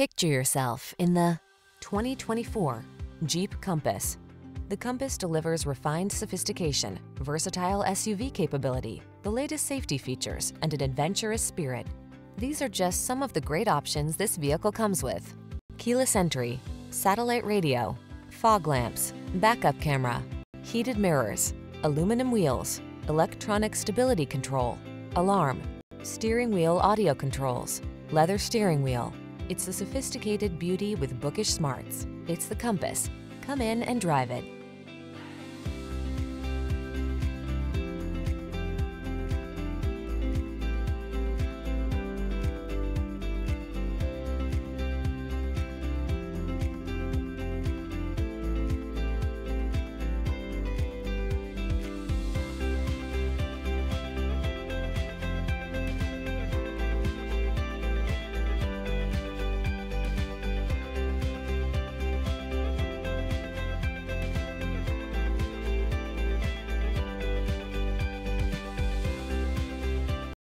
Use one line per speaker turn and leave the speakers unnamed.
Picture yourself in the 2024 Jeep Compass. The Compass delivers refined sophistication, versatile SUV capability, the latest safety features, and an adventurous spirit. These are just some of the great options this vehicle comes with. Keyless entry, satellite radio, fog lamps, backup camera, heated mirrors, aluminum wheels, electronic stability control, alarm, steering wheel audio controls, leather steering wheel. It's the sophisticated beauty with bookish smarts. It's the Compass. Come in and drive it.